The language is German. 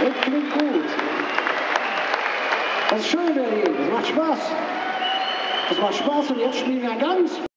Das klingt gut. Das ist schön, Berlin. Das macht Spaß. Das macht Spaß und jetzt spielen wir ganz